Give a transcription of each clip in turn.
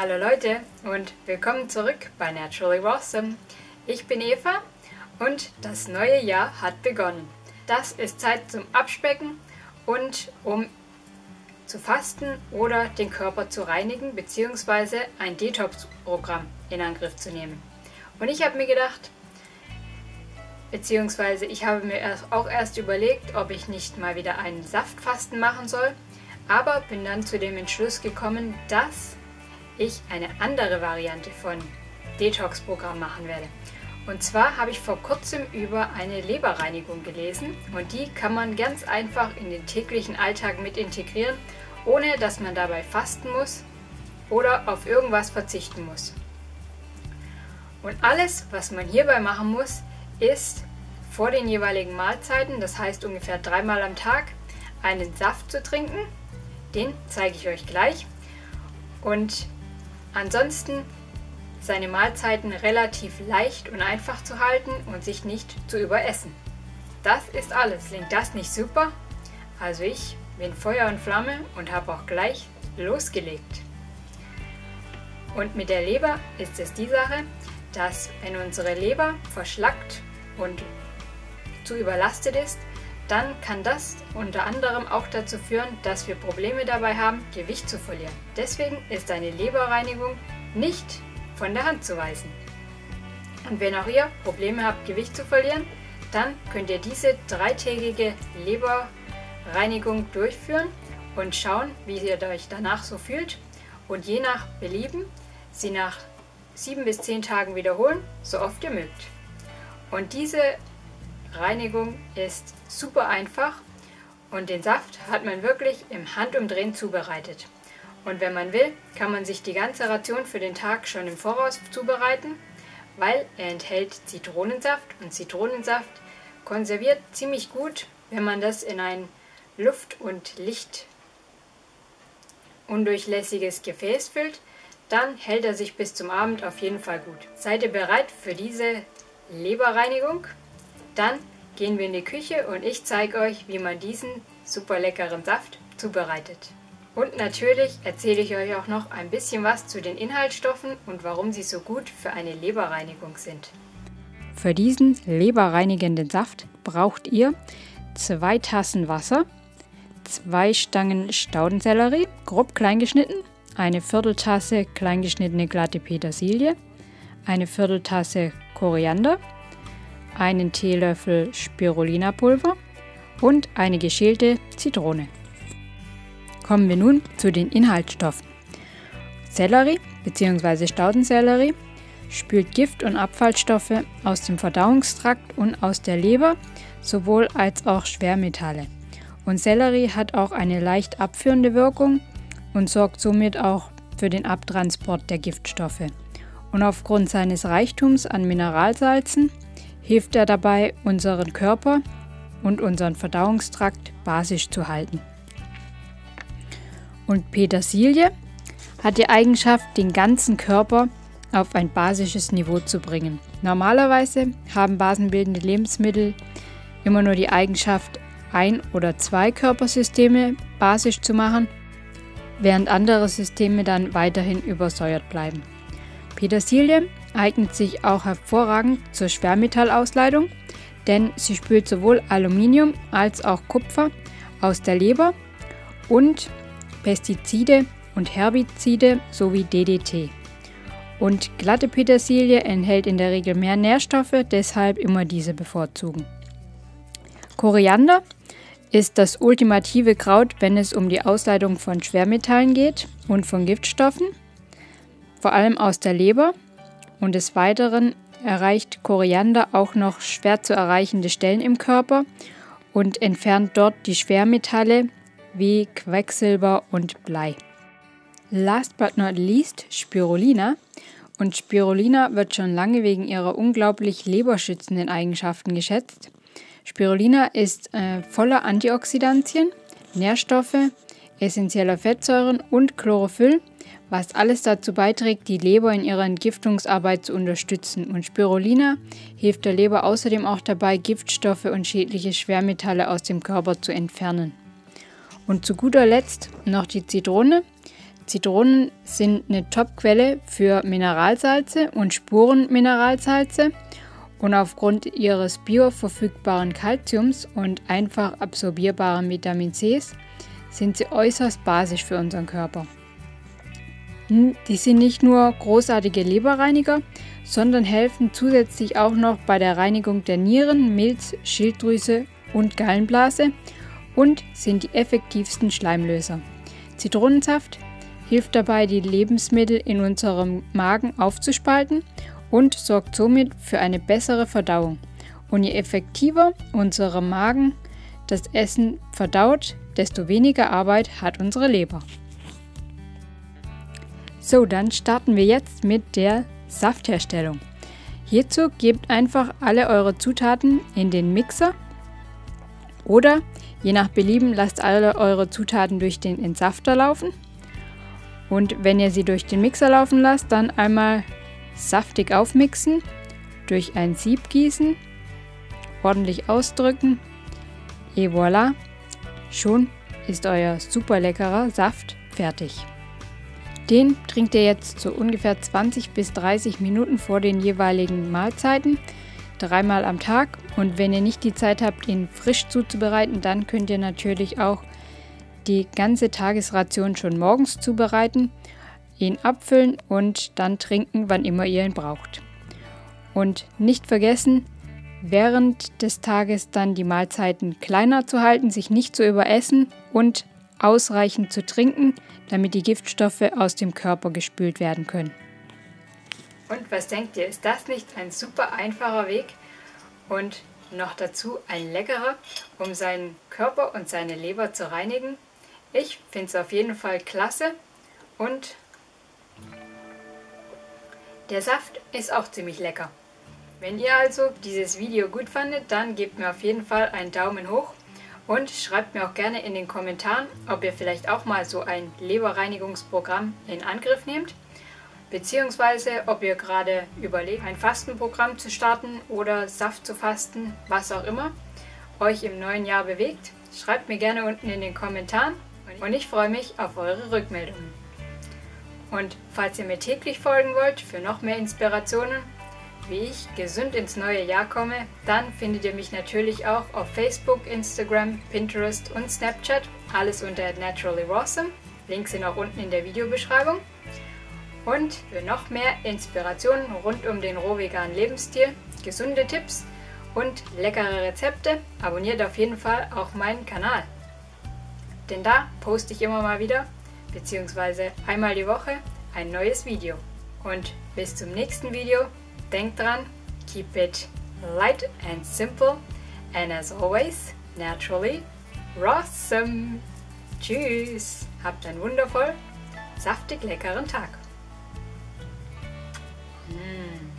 Hallo Leute und willkommen zurück bei Naturally Awesome. Ich bin Eva und das neue Jahr hat begonnen. Das ist Zeit zum Abspecken und um zu fasten oder den Körper zu reinigen bzw. ein Detox-Programm in Angriff zu nehmen. Und ich habe mir gedacht, beziehungsweise ich habe mir auch erst überlegt, ob ich nicht mal wieder einen Saftfasten machen soll, aber bin dann zu dem Entschluss gekommen, dass ich eine andere Variante von Detox-Programm machen werde. Und zwar habe ich vor kurzem über eine Leberreinigung gelesen und die kann man ganz einfach in den täglichen Alltag mit integrieren, ohne dass man dabei fasten muss oder auf irgendwas verzichten muss. Und alles, was man hierbei machen muss, ist vor den jeweiligen Mahlzeiten, das heißt ungefähr dreimal am Tag, einen Saft zu trinken. Den zeige ich euch gleich. Und Ansonsten seine Mahlzeiten relativ leicht und einfach zu halten und sich nicht zu überessen. Das ist alles. Klingt das nicht super? Also ich bin Feuer und Flamme und habe auch gleich losgelegt. Und mit der Leber ist es die Sache, dass wenn unsere Leber verschlackt und zu überlastet ist, dann kann das unter anderem auch dazu führen, dass wir Probleme dabei haben, Gewicht zu verlieren. Deswegen ist eine Leberreinigung nicht von der Hand zu weisen. Und wenn auch ihr Probleme habt, Gewicht zu verlieren, dann könnt ihr diese dreitägige Leberreinigung durchführen und schauen, wie ihr euch danach so fühlt und je nach Belieben sie nach sieben bis zehn Tagen wiederholen, so oft ihr mögt. Und diese Reinigung ist super einfach und den Saft hat man wirklich im Handumdrehen zubereitet. Und wenn man will, kann man sich die ganze Ration für den Tag schon im Voraus zubereiten, weil er enthält Zitronensaft und Zitronensaft konserviert ziemlich gut, wenn man das in ein luft- und licht undurchlässiges Gefäß füllt, dann hält er sich bis zum Abend auf jeden Fall gut. Seid ihr bereit für diese Leberreinigung? Dann gehen wir in die Küche und ich zeige euch, wie man diesen super leckeren Saft zubereitet. Und natürlich erzähle ich euch auch noch ein bisschen was zu den Inhaltsstoffen und warum sie so gut für eine Leberreinigung sind. Für diesen leberreinigenden Saft braucht ihr zwei Tassen Wasser, zwei Stangen Staudensellerie, grob kleingeschnitten, eine Vierteltasse kleingeschnittene glatte Petersilie, eine Vierteltasse Koriander, einen Teelöffel Spirulina-Pulver und eine geschälte Zitrone. Kommen wir nun zu den Inhaltsstoffen. Sellerie bzw. Staudensellerie spült Gift und Abfallstoffe aus dem Verdauungstrakt und aus der Leber, sowohl als auch Schwermetalle. Und Sellerie hat auch eine leicht abführende Wirkung und sorgt somit auch für den Abtransport der Giftstoffe. Und aufgrund seines Reichtums an Mineralsalzen hilft er dabei, unseren Körper und unseren Verdauungstrakt basisch zu halten. Und Petersilie hat die Eigenschaft, den ganzen Körper auf ein basisches Niveau zu bringen. Normalerweise haben basenbildende Lebensmittel immer nur die Eigenschaft, ein oder zwei Körpersysteme basisch zu machen, während andere Systeme dann weiterhin übersäuert bleiben. Petersilie eignet sich auch hervorragend zur Schwermetallausleitung, denn sie spült sowohl Aluminium als auch Kupfer aus der Leber und Pestizide und Herbizide sowie DDT. Und glatte Petersilie enthält in der Regel mehr Nährstoffe, deshalb immer diese bevorzugen. Koriander ist das ultimative Kraut, wenn es um die Ausleitung von Schwermetallen geht und von Giftstoffen, vor allem aus der Leber und des Weiteren erreicht Koriander auch noch schwer zu erreichende Stellen im Körper und entfernt dort die Schwermetalle wie Quecksilber und Blei. Last but not least Spirulina. Und Spirulina wird schon lange wegen ihrer unglaublich leberschützenden Eigenschaften geschätzt. Spirulina ist äh, voller Antioxidantien, Nährstoffe, essentieller Fettsäuren und Chlorophyll was alles dazu beiträgt, die Leber in ihrer Entgiftungsarbeit zu unterstützen. Und Spirulina hilft der Leber außerdem auch dabei, Giftstoffe und schädliche Schwermetalle aus dem Körper zu entfernen. Und zu guter Letzt noch die Zitrone, Zitronen sind eine Top-Quelle für Mineralsalze und Spurenmineralsalze und aufgrund ihres bioverfügbaren Kalziums und einfach absorbierbaren Vitamin Cs sind sie äußerst basisch für unseren Körper. Die sind nicht nur großartige Leberreiniger, sondern helfen zusätzlich auch noch bei der Reinigung der Nieren, Milz, Schilddrüse und Gallenblase und sind die effektivsten Schleimlöser. Zitronensaft hilft dabei, die Lebensmittel in unserem Magen aufzuspalten und sorgt somit für eine bessere Verdauung. Und je effektiver unser Magen das Essen verdaut, desto weniger Arbeit hat unsere Leber. So, dann starten wir jetzt mit der Saftherstellung. Hierzu gebt einfach alle eure Zutaten in den Mixer oder je nach Belieben lasst alle eure Zutaten durch den Entsafter laufen. Und wenn ihr sie durch den Mixer laufen lasst, dann einmal saftig aufmixen, durch ein Sieb gießen, ordentlich ausdrücken. Et voilà, schon ist euer super leckerer Saft fertig. Den trinkt ihr jetzt so ungefähr 20 bis 30 Minuten vor den jeweiligen Mahlzeiten, dreimal am Tag. Und wenn ihr nicht die Zeit habt, ihn frisch zuzubereiten, dann könnt ihr natürlich auch die ganze Tagesration schon morgens zubereiten, ihn abfüllen und dann trinken, wann immer ihr ihn braucht. Und nicht vergessen, während des Tages dann die Mahlzeiten kleiner zu halten, sich nicht zu überessen und ausreichend zu trinken, damit die Giftstoffe aus dem Körper gespült werden können. Und was denkt ihr, ist das nicht ein super einfacher Weg und noch dazu ein leckerer, um seinen Körper und seine Leber zu reinigen? Ich finde es auf jeden Fall klasse und der Saft ist auch ziemlich lecker. Wenn ihr also dieses Video gut fandet, dann gebt mir auf jeden Fall einen Daumen hoch und schreibt mir auch gerne in den Kommentaren, ob ihr vielleicht auch mal so ein Leberreinigungsprogramm in Angriff nehmt, beziehungsweise ob ihr gerade überlegt, ein Fastenprogramm zu starten oder Saft zu fasten, was auch immer euch im neuen Jahr bewegt. Schreibt mir gerne unten in den Kommentaren und ich freue mich auf eure Rückmeldungen. Und falls ihr mir täglich folgen wollt für noch mehr Inspirationen, wie ich gesund ins neue Jahr komme, dann findet ihr mich natürlich auch auf Facebook, Instagram, Pinterest und Snapchat. Alles unter Naturally Awesome. Links sind auch unten in der Videobeschreibung. Und für noch mehr Inspirationen rund um den rohveganen Lebensstil, gesunde Tipps und leckere Rezepte, abonniert auf jeden Fall auch meinen Kanal. Denn da poste ich immer mal wieder, beziehungsweise einmal die Woche, ein neues Video. Und bis zum nächsten Video. Denkt dran, keep it light and simple and as always, naturally, awesome. Tschüss, habt einen wundervoll, saftig leckeren Tag. Mm.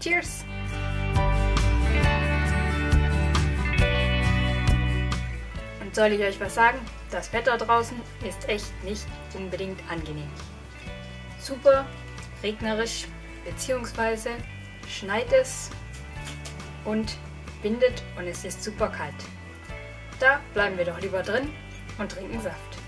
Cheers! Und soll ich euch was sagen? Das Wetter draußen ist echt nicht unbedingt angenehm. Super regnerisch, beziehungsweise schneit es und windet und es ist super kalt. Da bleiben wir doch lieber drin und trinken Saft.